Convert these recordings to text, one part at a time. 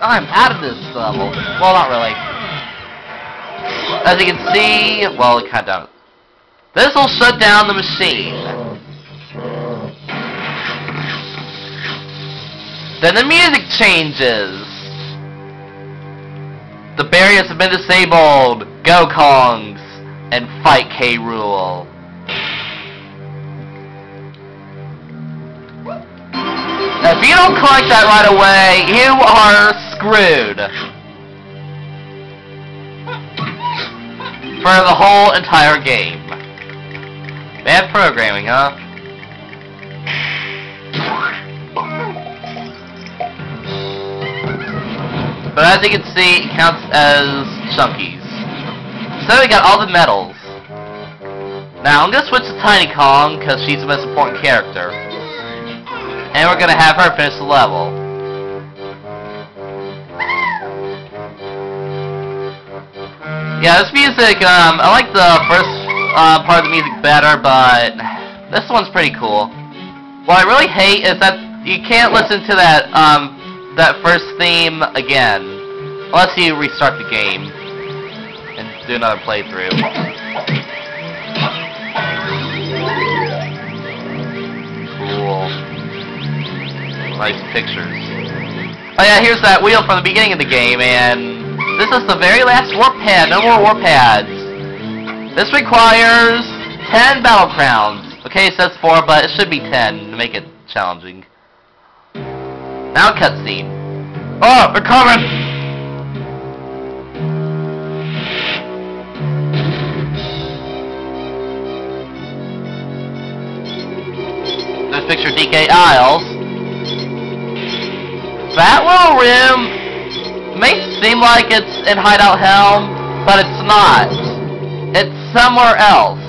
I'm out of this uh, level. Well, not really. As you can see, well, it kind of This will shut down the machine. Then the music changes. The barriers have been disabled. Go Kongs and fight K. Rool. If you don't collect that right away, you are screwed. For the whole entire game. Bad programming, huh? But as you can see, it counts as chunkies. So we got all the medals. Now, I'm gonna switch to Tiny Kong, because she's the most important character. And we're gonna have her finish the level. Yeah, this music, um, I like the first uh, part of the music better, but this one's pretty cool. What I really hate is that you can't listen to that, um, that first theme again. Unless you restart the game and do another playthrough. Nice pictures. Oh yeah, here's that wheel from the beginning of the game, and this is the very last warp pad. No more warp pads. This requires 10 battle crowns. Okay, it says 4, but it should be 10 to make it challenging. Now cutscene. Oh, they're coming! This picture DK Isles. That little room may seem like it's in Hideout Helm, but it's not. It's somewhere else.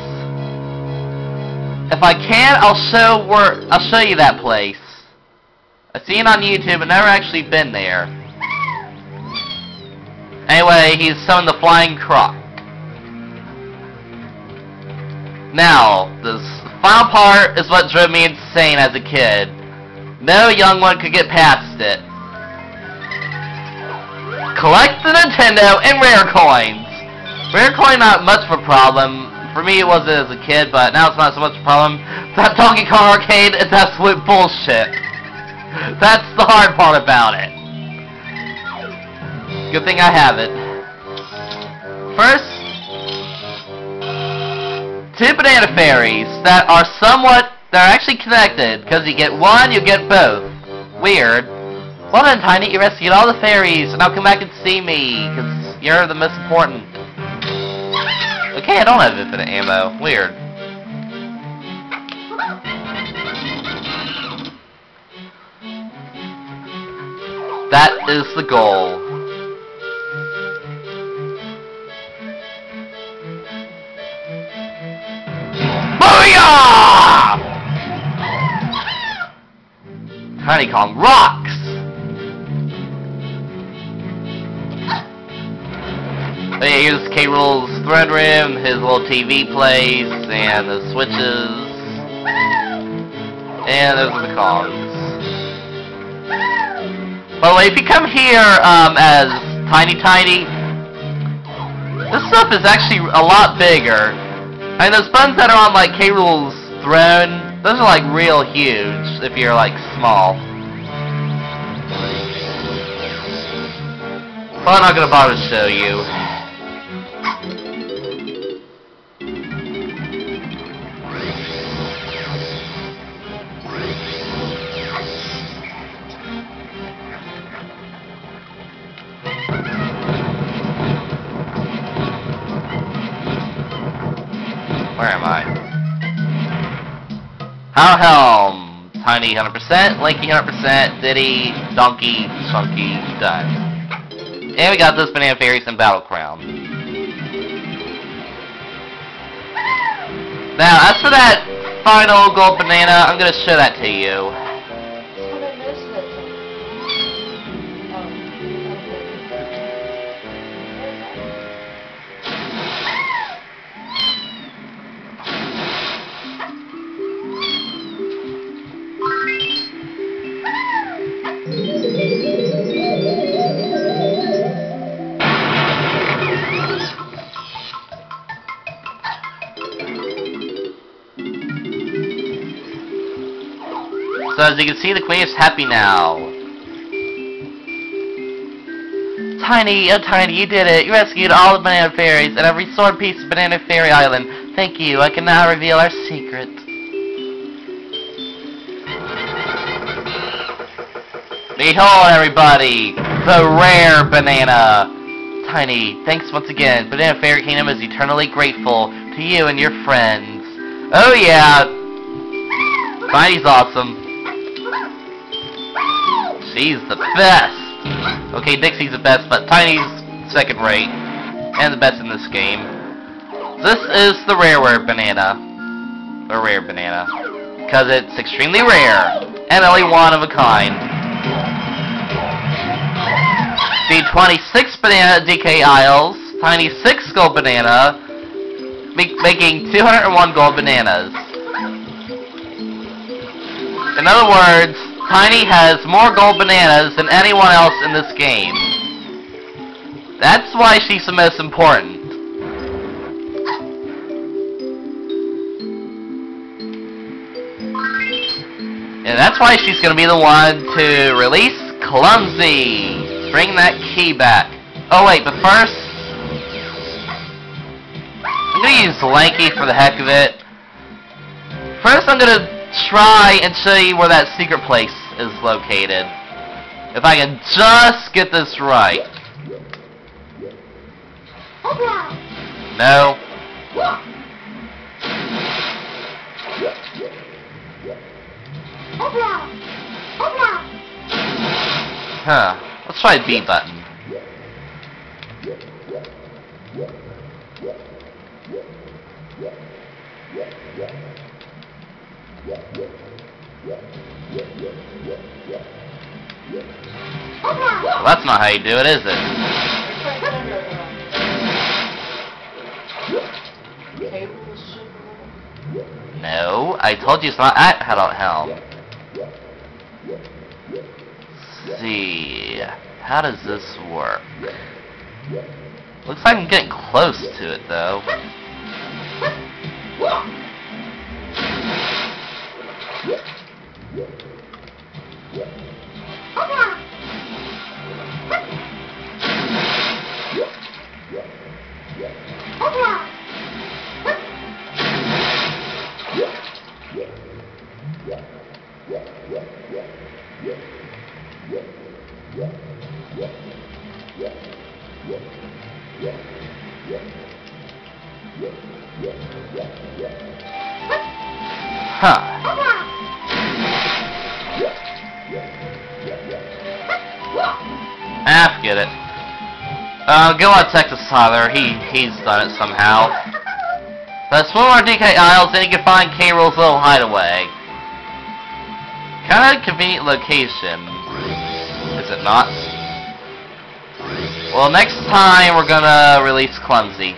If I can, I'll show where I'll show you that place. I've seen it on YouTube, but never actually been there. Anyway, he's summoned the Flying Croc. Now, this final part is what drove me insane as a kid. No young one could get past it. Collect the Nintendo and rare coins. Rare coin not much of a problem. For me it was as a kid, but now it's not so much a problem. That Donkey Kong Arcade is absolute bullshit. That's the hard part about it. Good thing I have it. First, two banana fairies that are somewhat, they're actually connected, because you get one, you get both. Weird. Well then, Tiny, you rescued all the fairies, and now come back and see me, because you're the most important. Okay, I don't have infinite ammo. Weird. That is the goal. Booyah! Tiny Kong rocks! Here's K. Rool's throne room, his little TV place, and the switches. And those are the Kongs. By the way, if you come here um, as Tiny Tiny, this stuff is actually a lot bigger. Mean, those buttons that are on, like, K. Rool's throne, those are, like, real huge if you're, like, small. I'm not gonna bother to show you. Where am I? How Helm! Tiny 100%, Lanky 100%, Diddy, Donkey, Chunky, done. And we got this Banana Fairies and Battle Crown. Now, as for that final gold banana, I'm gonna show that to you. So as you can see, the queen is happy now. Tiny, oh Tiny, you did it. You rescued all the banana fairies and have restored peace to Banana Fairy Island. Thank you. I can now reveal our secret. Behold, everybody, the rare banana. Tiny, thanks once again. Banana Fairy Kingdom is eternally grateful to you and your friends. Oh yeah, Tiny's awesome. She's the best. Okay, Dixie's the best, but Tiny's second rate. And the best in this game. This is the rare rare banana. The rare banana. Because it's extremely rare. And only one of a kind. The 26 banana DK Isles. Tiny 6 gold banana. Make, making 201 gold bananas. In other words, Tiny has more gold bananas than anyone else in this game. That's why she's the most important. And that's why she's gonna be the one to release K. Lumsy. Bring that key back. Oh wait, but first... I'm gonna use Lanky for the heck of it. First I'm gonna try and show you where that secret place is located. If I can just get this right. No. Huh. Let's try B button. Well, that's not how you do it, is it? No, I told you it's not at Hideout Helm. Let's see, how does this work? Looks like I'm getting close to it, though. Huh. Ah, forget it. Uh, go on Texas Tyler. He he's done it somehow. But swim our DK Isles, then you can find K. Rool's little hideaway. Kind of convenient location, is it not? Well, next time we're gonna release K. Lumsy.